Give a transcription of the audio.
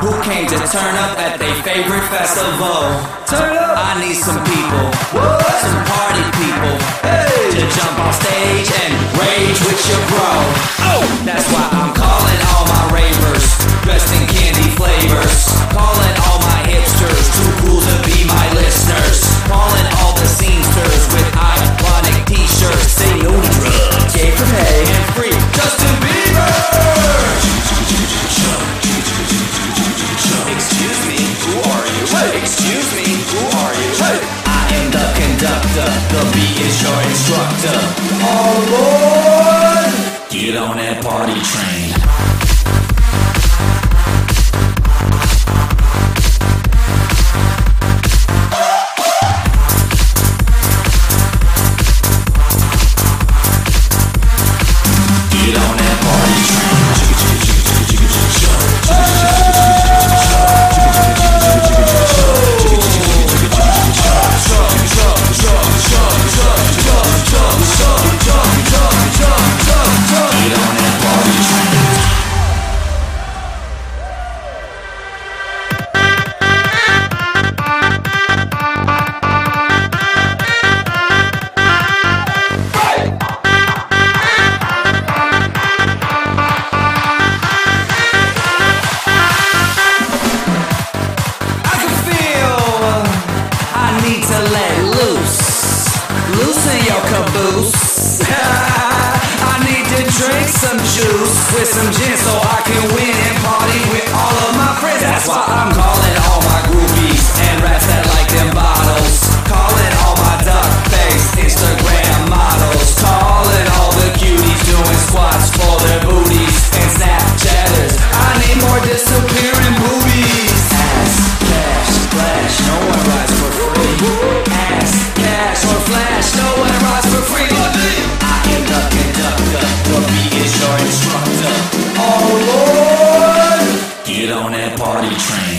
Who came to turn up at their favorite festival? Turn up! I need some people, Woo! some party people, hey. to jump on stage instructor. All aboard! Get on that party train. Loosen your caboose. I need to drink some juice with some gin so I can win and party with all of my friends. That's why I'm. on that party train.